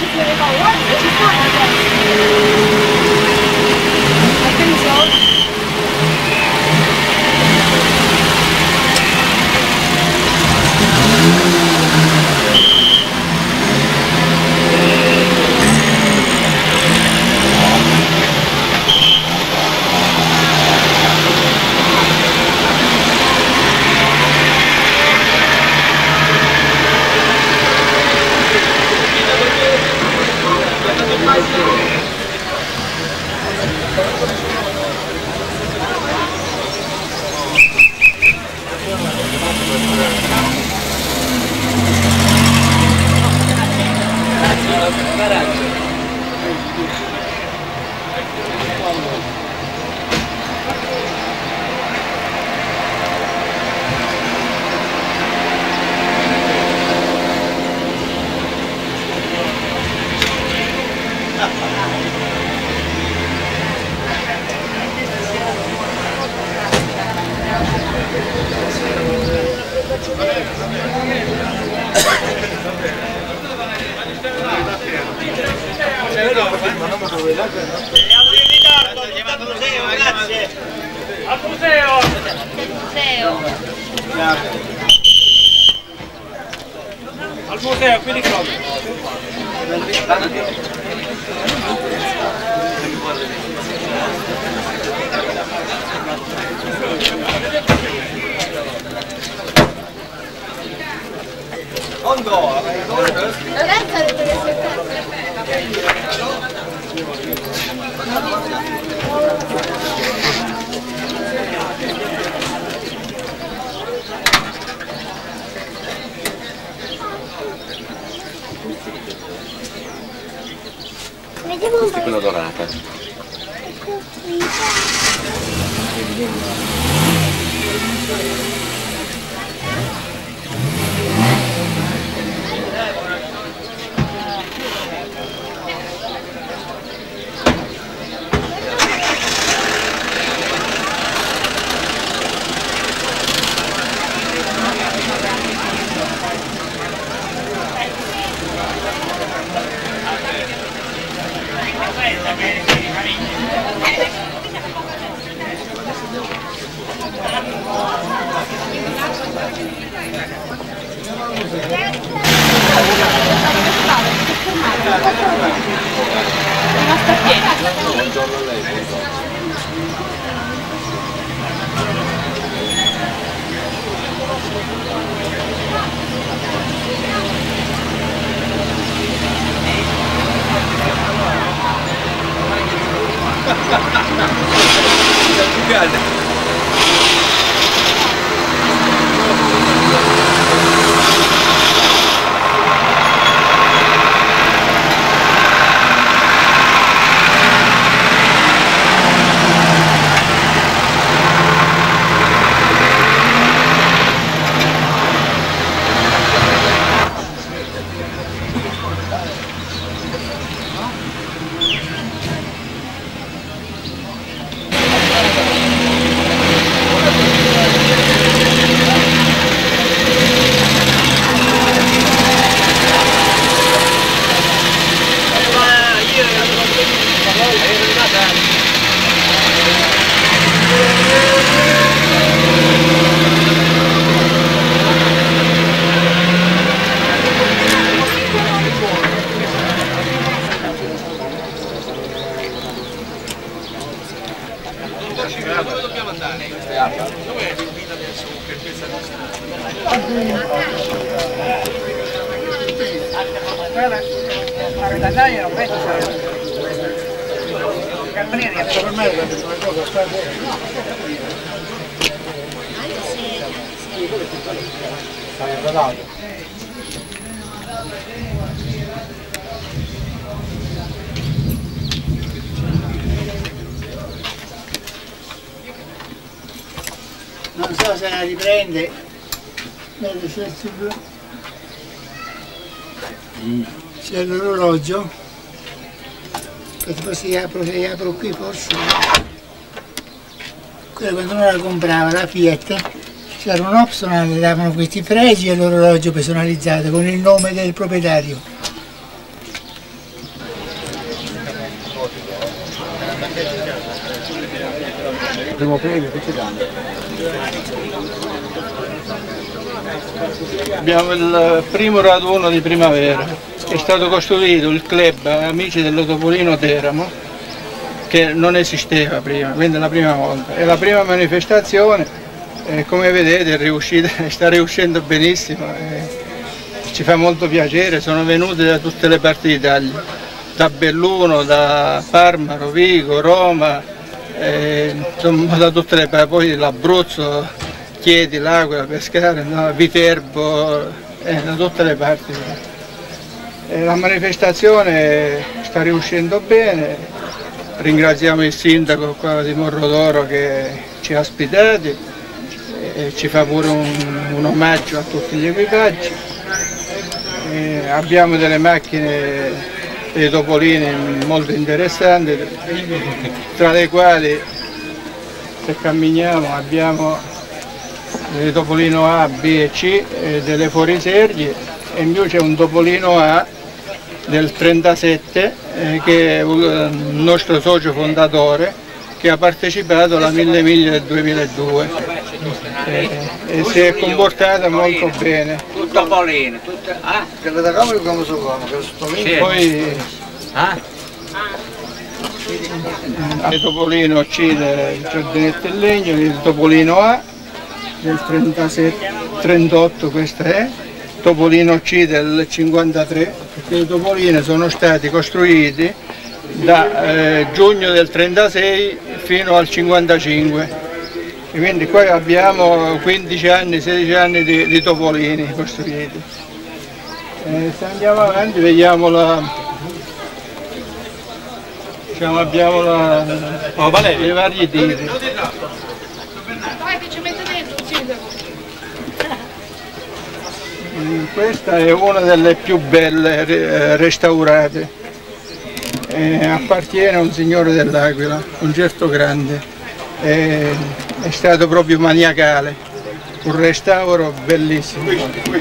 è l'incrocio che aveva guarda, ci sta Attenzione. Al museo, quindi proprio. Lorenzo ha detto che sei Vediamo un po'. quella dorata. rimasta Реально. Non so se la riprende. Vedi se si c'è l'orologio. Aspetta se apro, se apro qui forse. Quello quando uno la comprava la Fiat. C'era un optional davano questi pregi e l'orologio personalizzato con il nome del proprietario. Primo premio che ci danno. Abbiamo il primo raduno di primavera, è stato costruito il club Amici dello Topolino Teramo, che non esisteva prima, quindi è la prima volta. È la prima manifestazione e come vedete riuscita, sta riuscendo benissimo, e ci fa molto piacere, sono venuti da tutte le parti d'Italia, da Belluno, da Parma, Rovigo, Roma, eh, insomma da tutte le parti, poi l'Abruzzo, Chiedi, L'Aquila, Pescara, no, Viterbo, eh, da tutte le parti. Eh, la manifestazione sta riuscendo bene, ringraziamo il sindaco di Morrodoro che ci ha ospitati e ci fa pure un, un omaggio a tutti gli equipaggi. Eh, abbiamo delle macchine dei topolini molto interessanti, tra le quali se camminiamo abbiamo il topolino A, B e C e delle fuoriserghi e in più c'è un topolino A del 37 eh, che è un nostro socio fondatore che ha partecipato alla Mille Miglia del 2002 eh, e si è comportato molto bene. Tutto Polino, tutto... Ah, Che la come come che. Poi ah? il topolino C del giardinetto in legno, il topolino A del 37, 38 questo è, topolino C del 53, perché i topolini sono stati costruiti da eh, giugno del 36 fino al 55. E quindi qua abbiamo 15 anni, 16 anni di, di topolini costruiti. Eh, se andiamo avanti vediamo la, diciamo, abbiamo la, i vari tipi. Vai che ci mette dentro il sindaco. Mm, Questa è una delle più belle eh, restaurate. Eh, appartiene a un signore dell'Aquila, un certo grande. Eh, è stato proprio maniacale, un restauro bellissimo. Eh, ecco.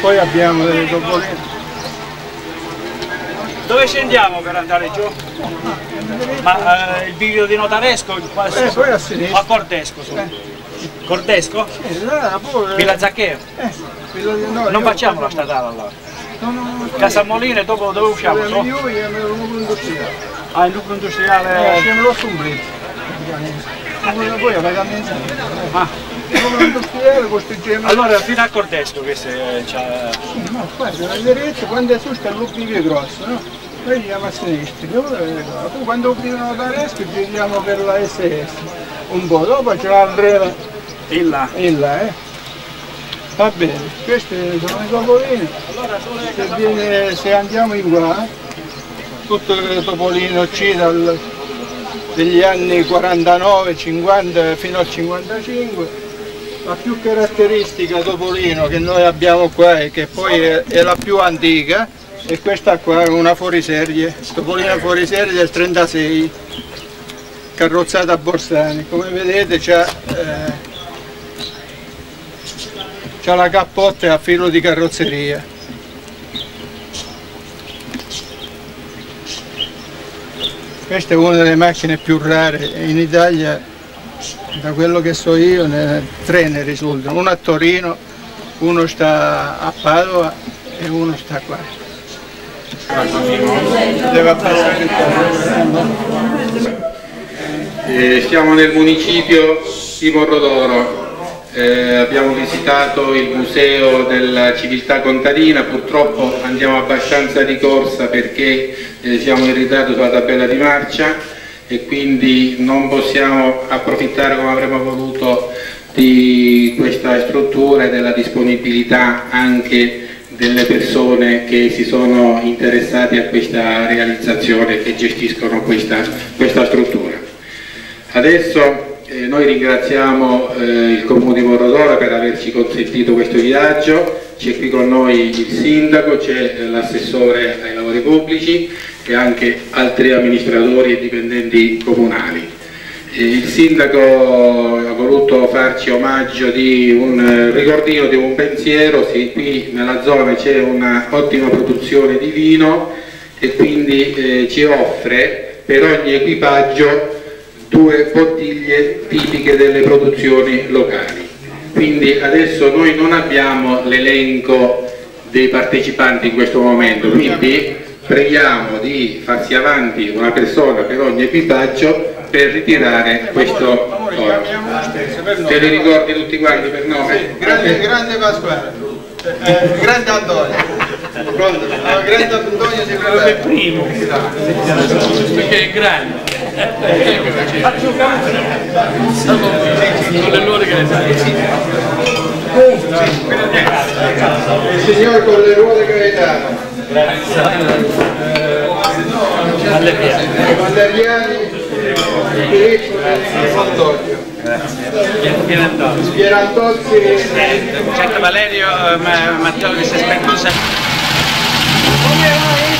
Poi abbiamo delle topoline. Dove scendiamo per andare giù? Ma eh, il video di Notaresco? qua Eh, su- poi a sinistra. A Cortesco su. Cortesco? Eh, là, poi, Villa Zaccheo? eh, no, Non io- facciamo la statale allora. No, no, no, Casa Moline dopo dove usciamo? Io Su? io lo lucro industriale. Ah, il lucro Eh, industriale. scemo lo stumblito. Poi la pagamento. Ah, Allora fino a Cortesco che se c'ha. No, guarda, la diretto, quando è su sta l'oblivio grosso, no? Noi andiamo a sinistra, eh, poi quando obbligano da destra giriamo per la SS, un po', dopo c'è l'Andrea In là. in là, eh. Va bene, questi sono i topolini, se, viene- se andiamo in qua, tutto il topolino C dal- degli anni 49, 50 fino al 55, la più caratteristica topolino che noi abbiamo qua e che poi è, è la più antica è questa qua, una fuoriserie, topolina fuoriserie del 36, carrozzata Borsani. Come vedete c'ha, eh, la cappotta a filo di carrozzeria. Questa è una delle macchine più rare in Italia, da quello che so io, ne, tre ne risultano, uno a Torino, uno sta a Padova e uno sta qua. Deve passare il Eh, siamo nel municipio di Morrodoro, Eh, abbiamo visitato il museo della civiltà contadina, purtroppo andiamo abbastanza di corsa perché eh, siamo in ritardo sulla tabella di marcia e quindi non possiamo approfittare come avremmo voluto di questa struttura e della disponibilità anche delle persone che si sono interessate a questa realizzazione che gestiscono questa, questa struttura. Adesso eh, noi ringraziamo eh, il Comune di Morrodoro per averci consentito questo viaggio, c'è qui con noi il sindaco, c'è eh, l'assessore ai lavori pubblici e anche altri amministratori e dipendenti comunali. Eh, Il sindaco ha voluto farci omaggio di un eh, ricordino di un pensiero, sì, qui nella zona c'è un'ottima produzione di vino e quindi ci offre per ogni equipaggio due bottiglie tipiche delle produzioni locali. Quindi adesso noi non abbiamo l'elenco dei partecipanti in questo momento, quindi preghiamo di farsi avanti una persona per ogni equipaggio per ritirare questo Amore, oro. Te li ricordi tutti quanti per nome? Grande, grande Pasquale, eh, eh, grande Antonio, pronto? Ah, grande Antonio si primo. Perché è grande. Con le loro che ne sai. Il signor con le ruote Gaetano. Valeriani, Pireccio e Sant'Olio. Pierantozzi Certo Valerio, ma- Matteo che si un Come mai?